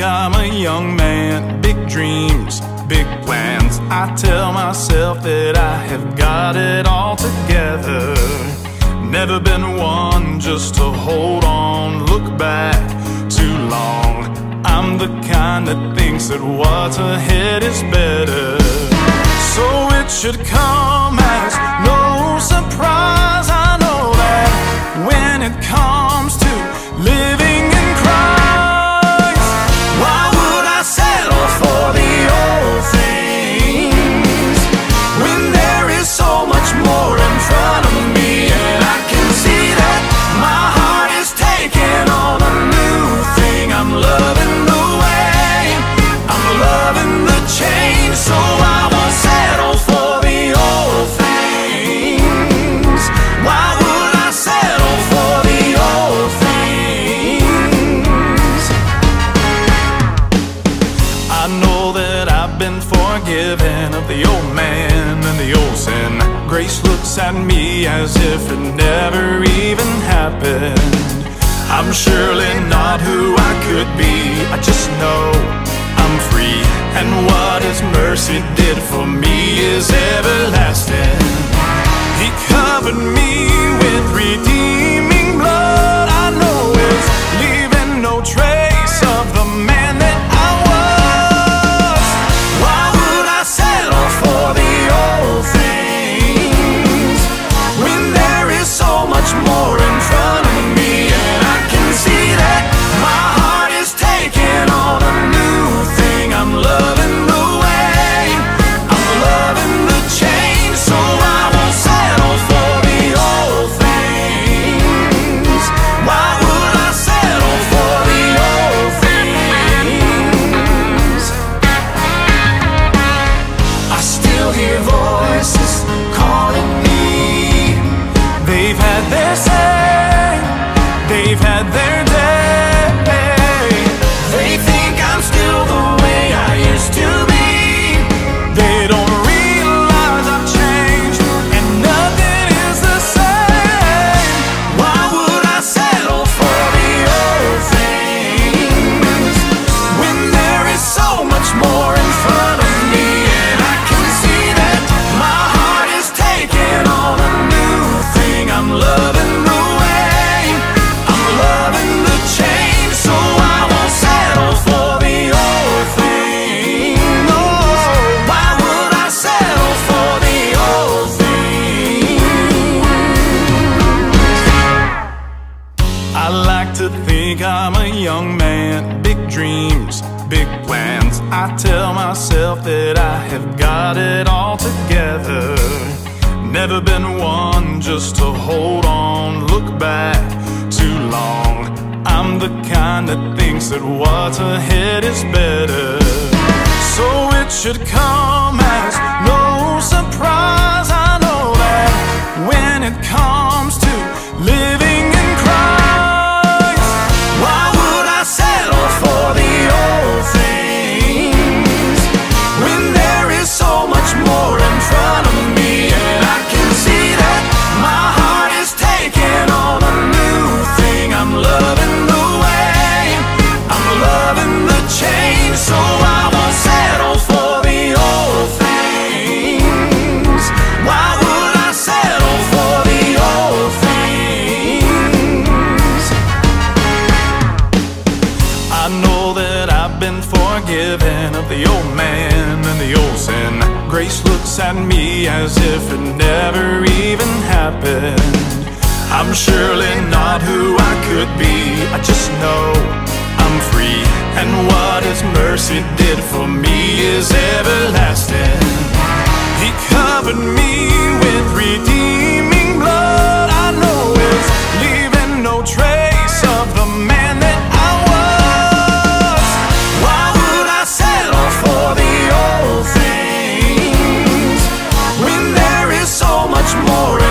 I'm a young man, big dreams, big plans. I tell myself that I have got it all together. Never been one just to hold on, look back too long. I'm the kind that thinks that what's ahead is better. So it should come as no surprise. At me as if it never even happened. I'm surely not who I could be. I just know I'm free. And what His mercy did for me is everlasting. I tell myself that I have got it all together. Never been one just to hold on, look back too long. I'm the kind that thinks that what's ahead is better. So it should come as no surprise. I know that when it comes to living living of the old man and the old sin. Grace looks at me as if it never even happened. I'm surely not who I could be. I just know I'm free And what His mercy did for me is everlasting. He covered me with redeeming much more